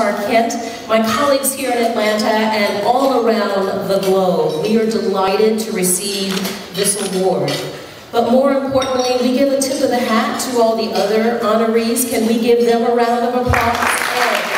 Kent, my colleagues here in Atlanta, and all around the globe. We are delighted to receive this award. But more importantly, we give a tip of the hat to all the other honorees. Can we give them a round of applause?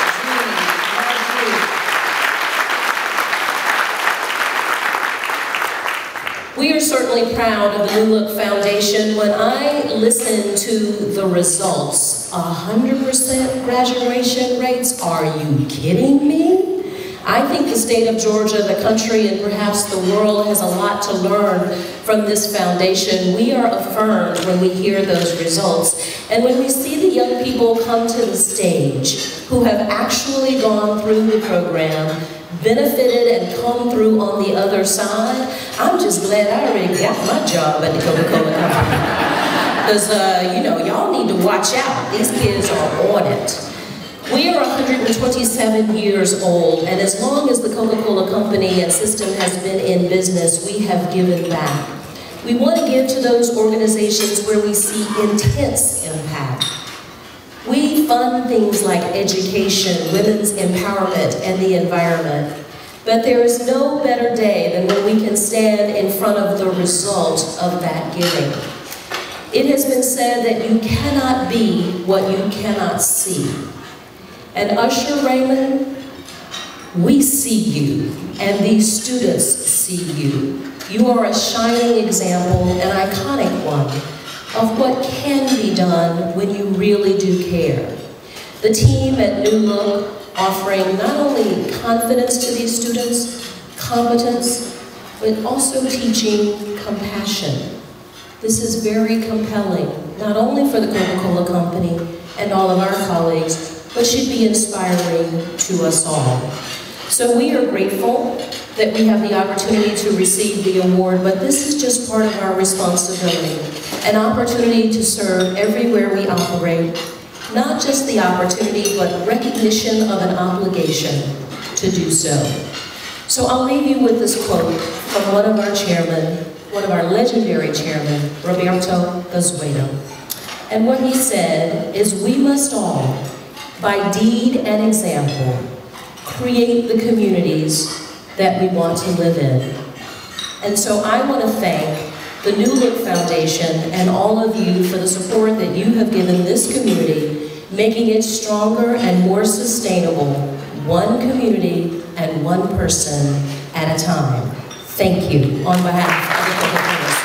We are certainly proud of the New Look Foundation. When I listen to the results, 100% graduation rates, are you kidding me? I think the state of Georgia, the country, and perhaps the world has a lot to learn from this foundation. We are affirmed when we hear those results. And when we see the young people come to the stage who have actually gone through the program, benefited and come through on the other side, I'm just glad I already got my job at the Coca-Cola Company. Because, uh, you know, y'all need to watch out. These kids are on it. We are 127 years old, and as long as the Coca-Cola Company and system has been in business, we have given back. We want to give to those organizations where we see intense impact. We fund things like education, women's empowerment, and the environment. But there is no better day than when we can stand in front of the result of that giving. It has been said that you cannot be what you cannot see. And Usher Raymond, we see you, and these students see you. You are a shining example, an iconic one, of what can be done when you really do care. The team at New Look offering not only confidence to these students, competence, but also teaching compassion. This is very compelling, not only for the Coca-Cola Company and all of our colleagues, but should be inspiring to us all. So we are grateful that we have the opportunity to receive the award, but this is just part of our responsibility, an opportunity to serve everywhere we operate, not just the opportunity, but recognition of an obligation to do so. So I'll leave you with this quote from one of our chairmen, one of our legendary chairmen, Roberto Goizueta. And what he said is, we must all by deed and example, create the communities that we want to live in. And so I want to thank the New Look Foundation and all of you for the support that you have given this community, making it stronger and more sustainable, one community and one person at a time. Thank you on behalf of the